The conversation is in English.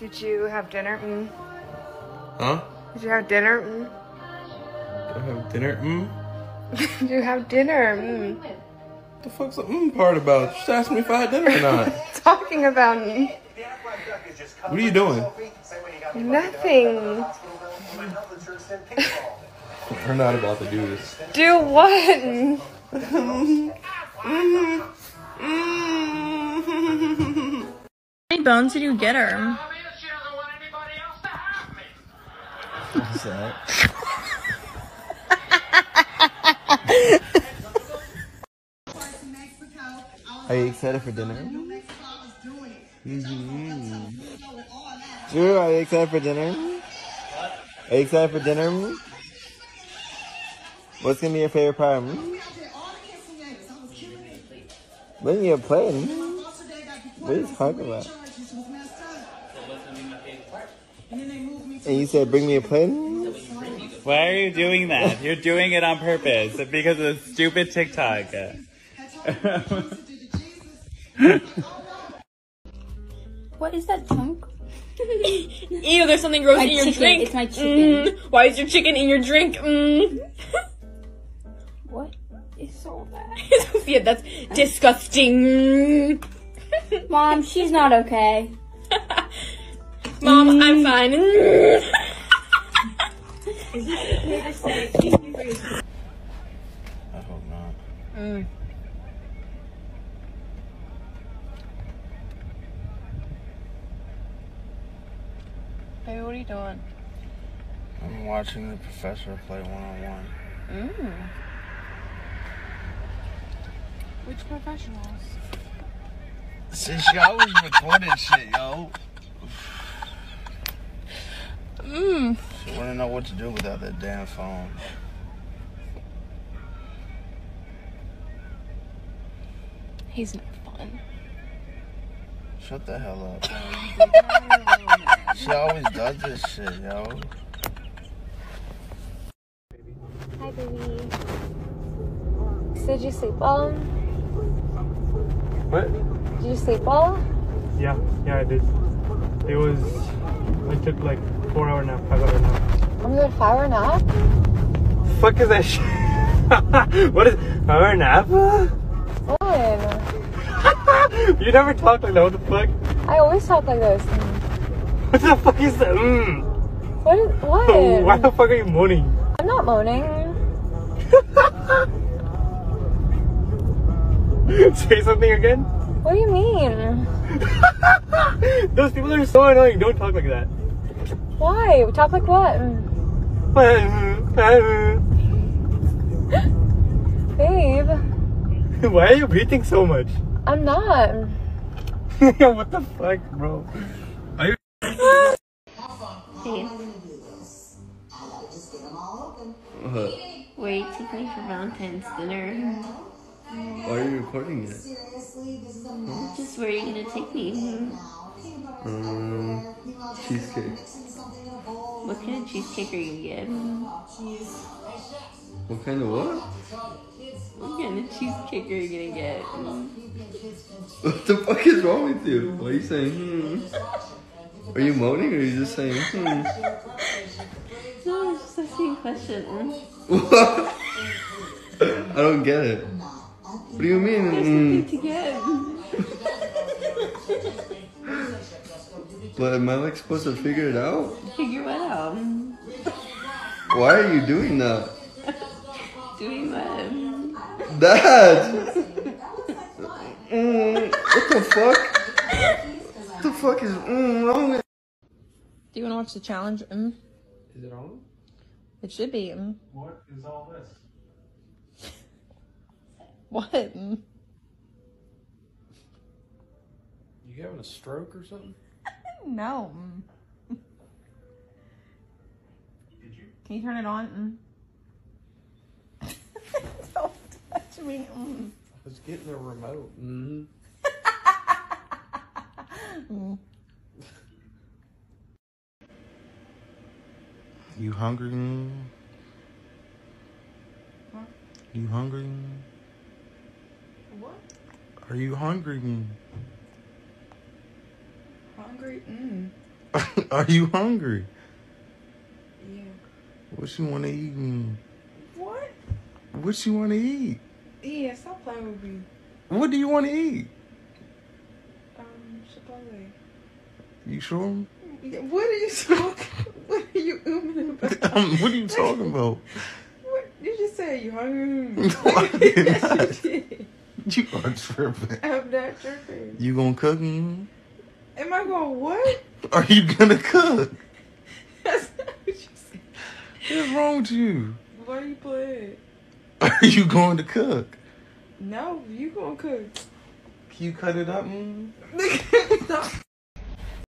Did you have dinner? Mm. Huh? Did you have dinner? Mm. Did I have dinner? Mm? Did you have dinner? Mm. The fuck's the mm part about? Just ask me if I had dinner or not. Talking about mm, What are you doing? nothing. We're not about to do this. Do what? Mm. How many bones did you get her? Are you excited for dinner? Mm-hmm. Drew, are you excited for dinner? Are you excited for dinner? What's gonna be your favorite part? Me a plate. What are you talking about? And you said bring me a plate? Why are you doing that? You're doing it on purpose because of the stupid TikTok. What is that chunk? Ew, there's something gross My in your chicken. drink. It's my chicken. Mm. Why is your chicken in your drink? Mm. What is so bad? Sophia, that's disgusting. Mom, she's not okay. Mom, Mm. I'm fine. I hope not. Hey, what are you doing? I'm watching the professor play one on one. Mm. Which professionals? See, she always recording shit, yo. Mm. She wouldn't know what to do without that damn phone. He's not fun. Shut the hell up. she always does this shit, yo. Hi, baby. Did you sleep well? What? Did you sleep well? Yeah, yeah, I did. It was. Took like four hour nap, five hour nap. Oh my god, five hour nap? Fuck is that shit? what is hour nap? When? you never talk like that. What the fuck? I always talk like this. What the fuck is that? Mm. What is, what? Why the fuck are you moaning? I'm not moaning. Say something again. What do you mean? Those people are so annoying. Don't talk like that. Why? We talk like what? Babe, Why are you breathing so much? I'm not. what the fuck, bro? Are you? Wait, take me for Valentine's dinner. Why are you recording it? Just where are you gonna take me? Um, cheesecake. What kind of cheesecake are you gonna get? What kind of what? What kind of cheesecake are you gonna get? What the fuck is wrong with you? Why are you saying hmm? Are you moaning or are you just saying hmm? No, it's just asking a question. What? I don't get it. What do you mean? There's mm? nothing to get. But am I like supposed to figure it out? Figure what out? Why are you doing that? Doing what? Dad! Mm, what the fuck? What the fuck is mm, wrong with Do you want to watch the challenge? Mm. Is it on? It should be. Mm. What is all this? What? Mm. You having a stroke or something? No. Mm. Did you? Can you turn it on? Mm. Don't touch me. Mm. I was getting the remote. Mm-hmm. You hungry? You hungry? What? Are you hungry? Hungry? Mm. Are you hungry? Yeah. What you want to eat? mm? What? What you want to eat? Yeah, stop playing with me. What do you want to eat? Um, Chipotle. You sure? What are you talking? What are you ooming about? Um, what are you talking about? What? You just said you hungry. No, I did not. You are tripping. I'm not tripping. You gonna cook? mm? Am I going what? Are you gonna cook? That's not what you said. What's wrong with you? Why are you playing? Are you going to cook? No, you gonna cook. Can you cut it up? mm?